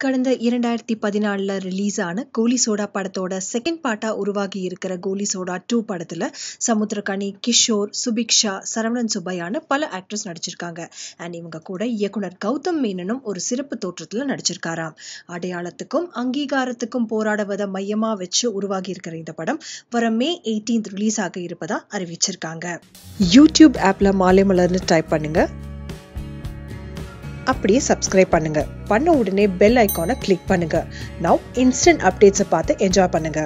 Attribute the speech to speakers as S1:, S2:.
S1: கடந்த இரண்டாயிரத்தி பதினாலில் ரிலீஸ் ஆன கோலி சோடா படத்தோட செகண்ட் பார்ட்டாக உருவாகி இருக்கிற கோலி சோடா டூ படத்தில் சமுத்திரகனி கிஷோர் சுபிக்ஷா சரவணன் சுபையான பல ஆக்ட்ரஸ் நடிச்சிருக்காங்க. அண்ட் இவங்க கூட இயக்குனர் கௌதம் மேனனும் ஒரு சிறப்பு தோற்றத்தில் நடிச்சிருக்காராம். அடையாளத்துக்கும் அங்கீகாரத்துக்கும் போராடுவதை மையமாக வச்சு உருவாகி இருக்கிற இந்த படம் வர மே எயிட்டீன்த் ரிலீஸ் ஆக இருப்பதாக அறிவிச்சிருக்காங்க. யூடியூப் ஆப்பில் மாலை மலர்னு டைப் பண்ணுங்கள் அப்படியே சப்ஸ்கிரைப் பண்ணுங்க. பண்ண உடனே பெல் ஐக்கானை கிளிக் பண்ணுங்க. நவ் இன்ஸ்டன்ட் அப்டேட்ஸை பார்த்து என்ஜாய் பண்ணுங்க.